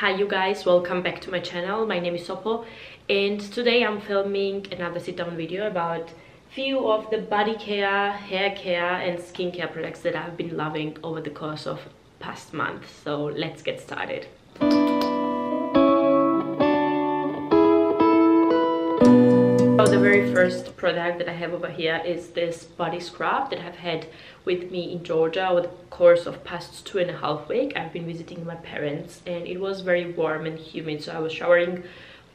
Hi you guys, welcome back to my channel. My name is Sopo and today I'm filming another sit down video about few of the body care, hair care and skincare products that I've been loving over the course of past month. So let's get started. The very first product that I have over here is this body scrub that I've had with me in Georgia over the course of past two and a half week. I've been visiting my parents and it was very warm and humid so I was showering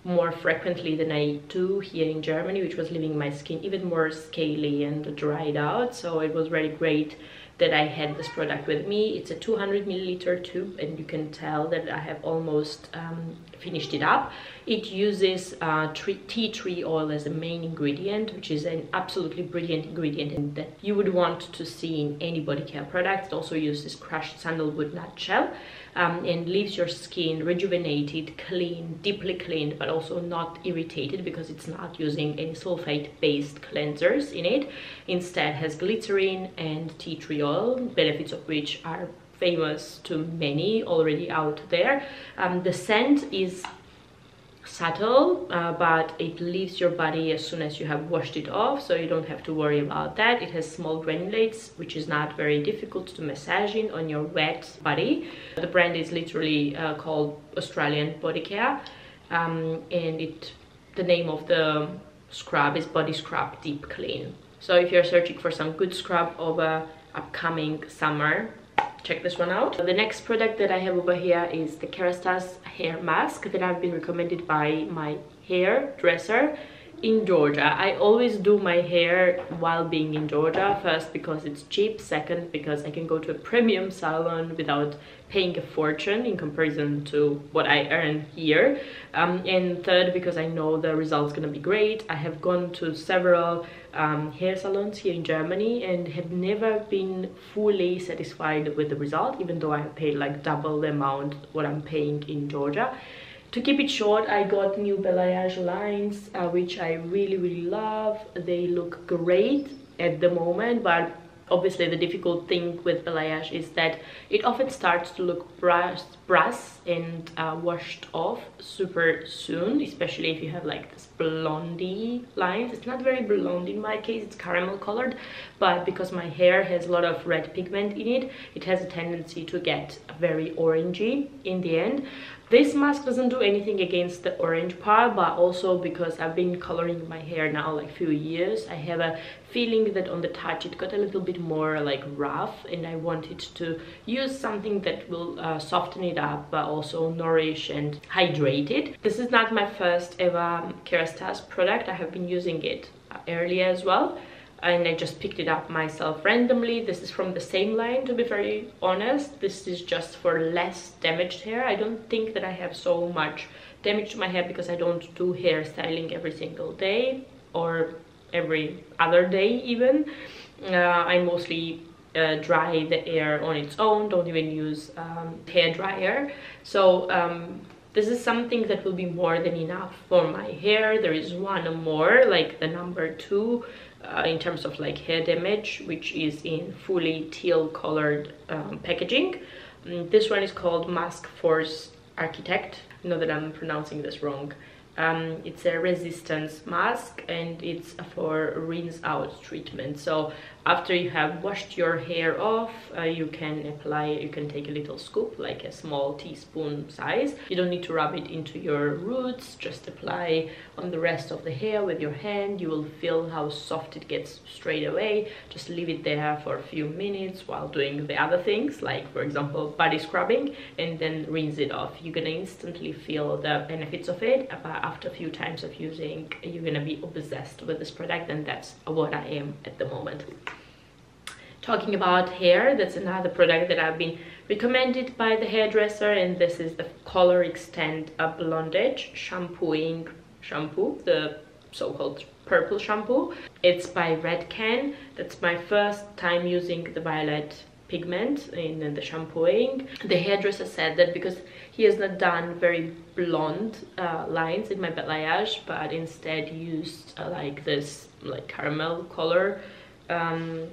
more frequently than I do here in Germany which was leaving my skin even more scaly and dried out so it was very great that I had this product with me. It's a 200 milliliter tube and you can tell that I have almost um, finished it up. It uses uh, tea tree oil as a main ingredient, which is an absolutely brilliant ingredient that you would want to see in any body care product. It also uses crushed sandalwood nutshell um, and leaves your skin rejuvenated, clean, deeply cleaned, but also not irritated because it's not using any sulfate-based cleansers in it. Instead has glycerin and tea tree oil, benefits of which are famous to many already out there. Um, the scent is subtle uh, but it leaves your body as soon as you have washed it off so you don't have to worry about that. It has small granulates which is not very difficult to massage in on your wet body. The brand is literally uh, called australian body care um, and it the name of the scrub is body scrub deep clean. So if you're searching for some good scrub over upcoming summer check this one out. The next product that I have over here is the Kerastase hair mask that I've been recommended by my hairdresser in Georgia. I always do my hair while being in Georgia. First because it's cheap, second because I can go to a premium salon without paying a fortune in comparison to what I earn here. Um, and third because I know the result's gonna be great. I have gone to several um, hair salons here in Germany and have never been fully satisfied with the result even though I have paid like double the amount what I'm paying in Georgia. To keep it short, I got new balayage lines, uh, which I really, really love. They look great at the moment, but obviously the difficult thing with balayage is that it often starts to look brass, brass and uh, washed off super soon especially if you have like this blondie lines. It's not very blonde in my case it's caramel colored but because my hair has a lot of red pigment in it it has a tendency to get very orangey in the end this mask doesn't do anything against the orange part, but also because I've been coloring my hair now like few years, I have a feeling that on the touch it got a little bit more like rough and I wanted to use something that will uh, soften it up but also nourish and hydrate it. This is not my first ever Kerastase product, I have been using it earlier as well and I just picked it up myself randomly. This is from the same line, to be very honest. This is just for less damaged hair. I don't think that I have so much damage to my hair because I don't do hair styling every single day or every other day even. Uh, I mostly uh, dry the hair on its own, don't even use um, hair dryer. So um, this is something that will be more than enough for my hair. There is one more, like the number two, uh, in terms of like hair damage which is in fully teal colored um, packaging. Mm, this one is called mask force architect. I know that i'm pronouncing this wrong um, it's a resistance mask and it's for rinse out treatment. So after you have washed your hair off uh, you can apply you can take a little scoop like a small teaspoon size. You don't need to rub it into your roots just apply on the rest of the hair with your hand. You will feel how soft it gets straight away. Just leave it there for a few minutes while doing the other things like for example body scrubbing and then rinse it off. You're gonna instantly feel the benefits of it after a few times of using you're gonna be obsessed with this product and that's what i am at the moment. Talking about hair that's another product that i've been recommended by the hairdresser and this is the color extend a blondage shampooing shampoo the so-called purple shampoo. It's by redken. That's my first time using the violet pigment in, the shampooing. The hairdresser said that because he has not done very blonde uh, lines in my balayage but instead used uh, like this like caramel color um,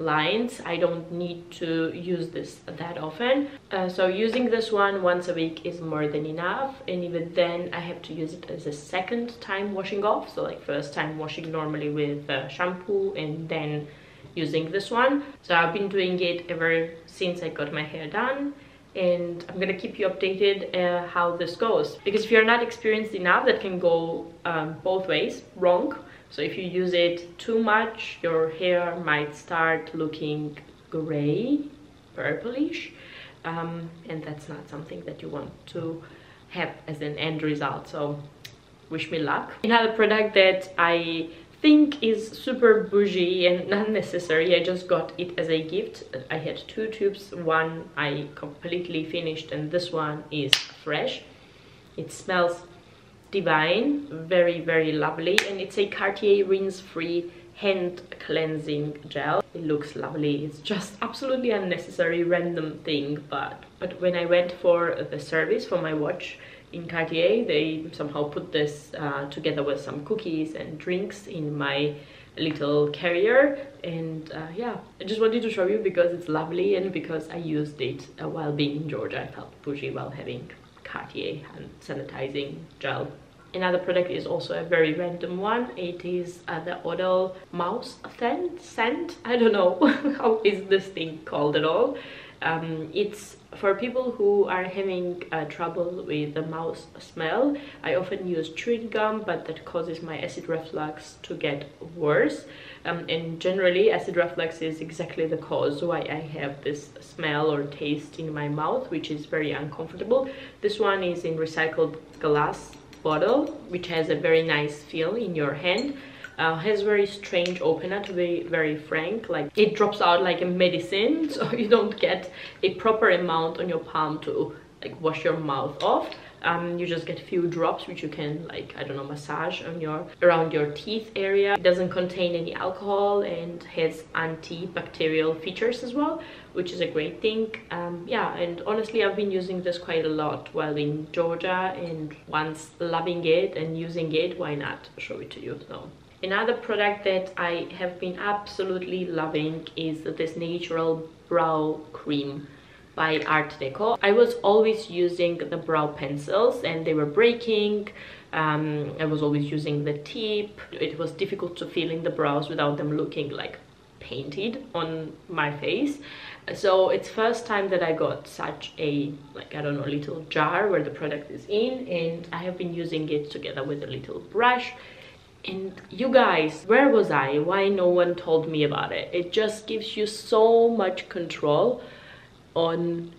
lines I don't need to use this that often. Uh, so using this one once a week is more than enough and even then I have to use it as a second time washing off. So like first time washing normally with uh, shampoo and then using this one. So I've been doing it ever since I got my hair done. And I'm gonna keep you updated uh, how this goes. Because if you're not experienced enough that can go um, both ways wrong. So if you use it too much your hair might start looking gray purplish. Um, and that's not something that you want to have as an end result. So wish me luck. Another product that I think is super bougie and not necessary i just got it as a gift. I had two tubes. One i completely finished and this one is fresh. It smells divine very very lovely. And it's a cartier rinse free hand cleansing gel. It looks lovely. It's just absolutely unnecessary random thing but but when i went for the service for my watch in Cartier, they somehow put this uh, together with some cookies and drinks in my little carrier and uh, yeah I just wanted to show you because it's lovely and because I used it uh, while being in Georgia I felt bougie while having Cartier hand sanitizing gel Another product is also a very random one. It is uh, the Odol Mouse Scent. Scent. I don't know how is this thing called at all. Um, it's for people who are having uh, trouble with the mouth smell i often use chewing gum but that causes my acid reflux to get worse. Um, and generally acid reflux is exactly the cause why i have this smell or taste in my mouth which is very uncomfortable. This one is in recycled glass bottle which has a very nice feel in your hand uh, has very strange opener to be very frank. Like it drops out like a medicine so you don't get a proper amount on your palm to like wash your mouth off um, you just get a few drops which you can like I don't know massage on your around your teeth area. It doesn't contain any alcohol and has antibacterial features as well which is a great thing. Um, yeah and honestly I've been using this quite a lot while in Georgia and once loving it and using it why not? Show it to you so Another product that I have been absolutely loving is this natural brow cream by Art Deco. I was always using the brow pencils and they were breaking. Um, I was always using the tip. It was difficult to fill in the brows without them looking like painted on my face so it's first time that i got such a like i don't know little jar where the product is in and i have been using it together with a little brush and you guys where was i why no one told me about it it just gives you so much control on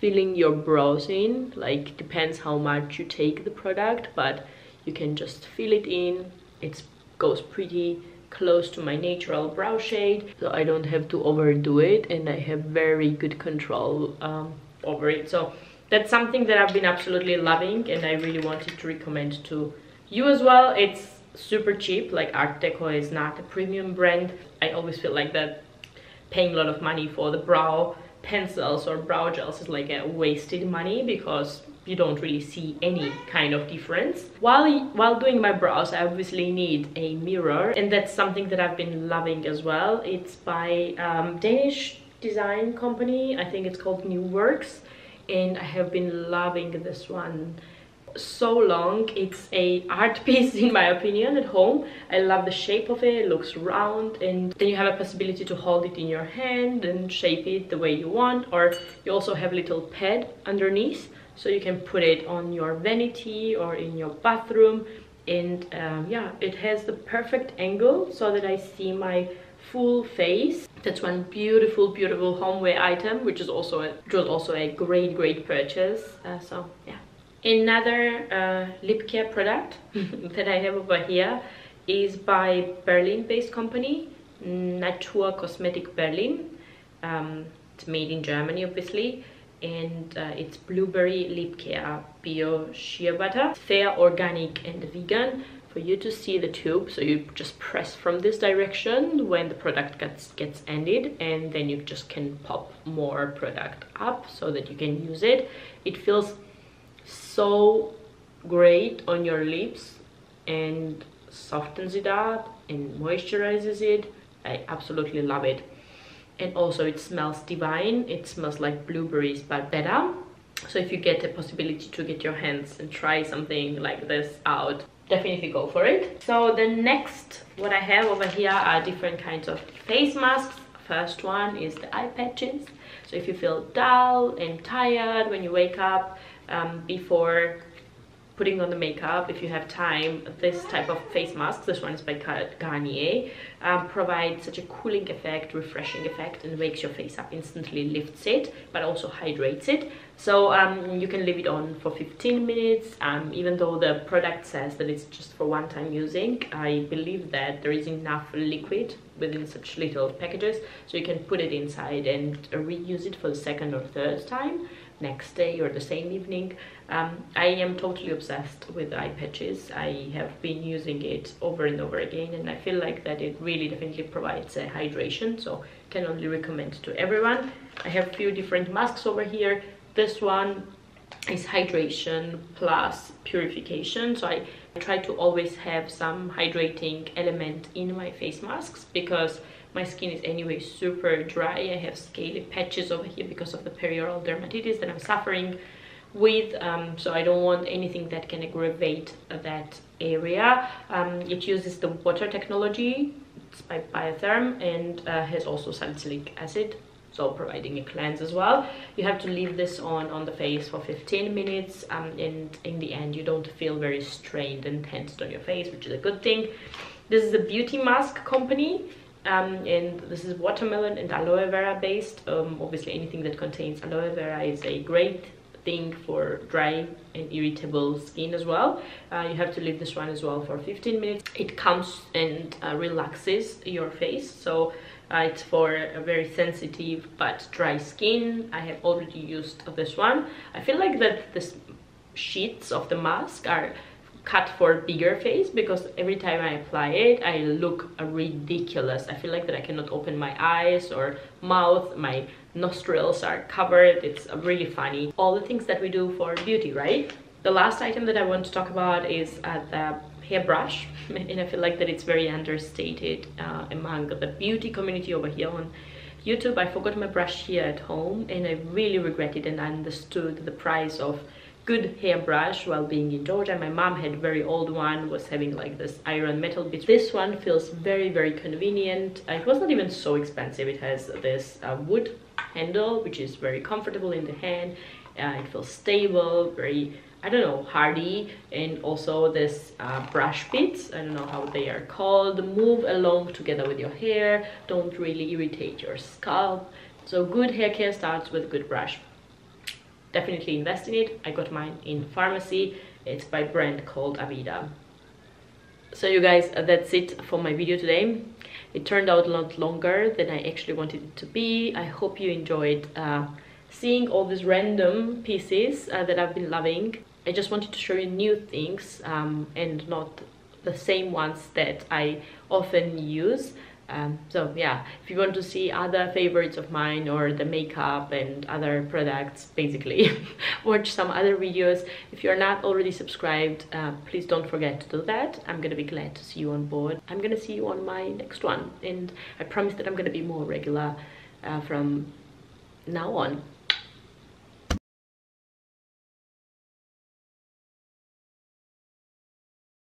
filling your brows in. Like depends how much you take the product but you can just fill it in. It goes pretty close to my natural brow shade so i don't have to overdo it and i have very good control um, over it. So that's something that i've been absolutely loving and i really wanted to recommend to you as well. It's super cheap like art deco is not a premium brand. I always feel like that paying a lot of money for the brow pencils or brow gels is like a wasted money because you don't really see any kind of difference. While while doing my brows i obviously need a mirror and that's something that i've been loving as well. It's by um, danish design company. I think it's called new works and i have been loving this one so long. It's a art piece in my opinion at home. I love the shape of it. It looks round and then you have a possibility to hold it in your hand and shape it the way you want or you also have a little pad underneath so you can put it on your vanity or in your bathroom. And um, yeah it has the perfect angle so that i see my full face. That's one beautiful beautiful homeware item which is also a, which was also a great great purchase. Uh, so yeah Another uh, lip care product that I have over here is by Berlin-based company, Natur Cosmetic Berlin. Um, it's made in Germany, obviously, and uh, it's blueberry lip care bio shea butter, fair, organic, and vegan. For you to see the tube, so you just press from this direction when the product gets gets ended, and then you just can pop more product up so that you can use it. It feels so great on your lips and softens it up and moisturizes it. I absolutely love it. And also it smells divine. It smells like blueberries but better so if you get a possibility to get your hands and try something like this out definitely go for it. So the next what i have over here are different kinds of face masks. First one is the eye patches. So if you feel dull and tired when you wake up um, before putting on the makeup if you have time this type of face mask this one is by garnier um, provides such a cooling effect refreshing effect and wakes your face up instantly lifts it but also hydrates it. So um, you can leave it on for 15 minutes um, even though the product says that it's just for one time using i believe that there is enough liquid within such little packages so you can put it inside and reuse it for the second or third time next day or the same evening. Um, I am totally obsessed with eye patches. I have been using it over and over again and I feel like that it really definitely provides a hydration so can only recommend to everyone. I have a few different masks over here. This one is hydration plus purification so I try to always have some hydrating element in my face masks because my skin is anyway super dry. I have scaly patches over here because of the perioral dermatitis that i'm suffering with um, so i don't want anything that can aggravate that area. Um, it uses the water technology it's by biotherm and uh, has also salicylic acid so providing a cleanse as well. You have to leave this on on the face for 15 minutes um, and in the end you don't feel very strained and tensed on your face which is a good thing. This is a beauty mask company um, and this is watermelon and aloe vera based. Um, obviously anything that contains aloe vera is a great thing for dry and irritable skin as well. Uh, you have to leave this one as well for 15 minutes. It comes and uh, relaxes your face. So uh, it's for a very sensitive but dry skin. I have already used this one. I feel like that the sheets of the mask are cut for bigger face because every time I apply it I look ridiculous. I feel like that I cannot open my eyes or mouth. My nostrils are covered. It's really funny. All the things that we do for beauty right? The last item that I want to talk about is uh, the hairbrush. And I feel like that it's very understated uh, among the beauty community over here on YouTube. I forgot my brush here at home and I really regretted and I understood the price of good hairbrush while being in Georgia. My mom had very old one, was having like this iron metal bit. This one feels very, very convenient. Uh, it was not even so expensive. It has this uh, wood handle, which is very comfortable in the hand. Uh, it feels stable, very, I don't know, hardy. And also this uh, brush bits, I don't know how they are called, move along together with your hair, don't really irritate your scalp. So good hair care starts with good brush definitely invest in it. I got mine in pharmacy. It's by brand called Aveda. So you guys, uh, that's it for my video today. It turned out a lot longer than I actually wanted it to be. I hope you enjoyed uh, seeing all these random pieces uh, that I've been loving. I just wanted to show you new things um, and not the same ones that I often use um, so yeah if you want to see other favorites of mine or the makeup and other products basically watch some other videos. If you're not already subscribed uh, please don't forget to do that. I'm gonna be glad to see you on board. I'm gonna see you on my next one and i promise that i'm gonna be more regular uh, from now on